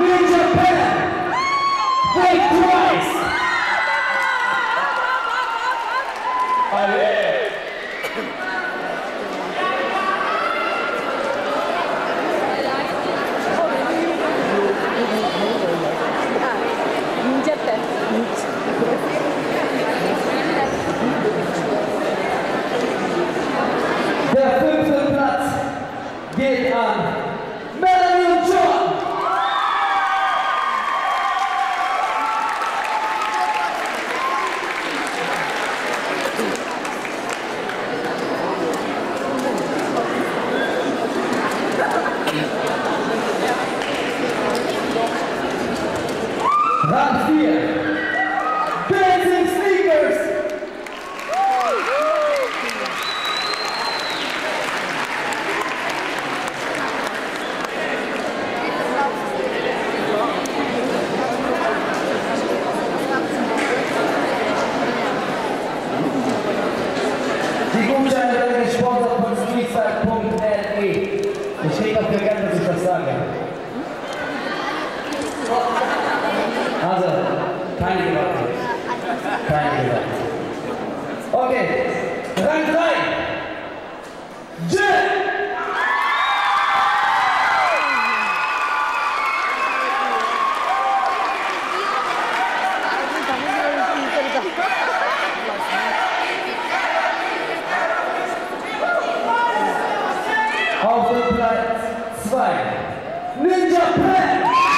Ninja. Der Рад всех! Keine Debatte. Keine Debatte. Okay, Rang 3. Jet! Auf dem Platz 2. Ninja Pen!